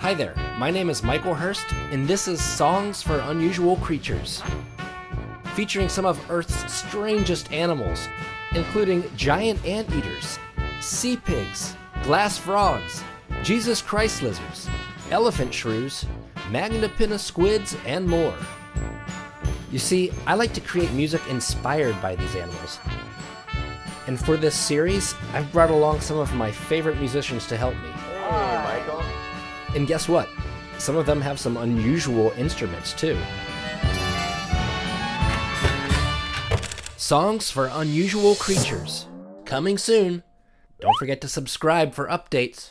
Hi there, my name is Michael Hearst, and this is Songs for Unusual Creatures. Featuring some of Earth's strangest animals, including giant anteaters, sea pigs, glass frogs, Jesus Christ lizards, elephant shrews, Magnapinna squids, and more. You see, I like to create music inspired by these animals. And for this series, I've brought along some of my favorite musicians to help me. Ah. And guess what? Some of them have some unusual instruments too. Songs for Unusual Creatures. Coming soon. Don't forget to subscribe for updates.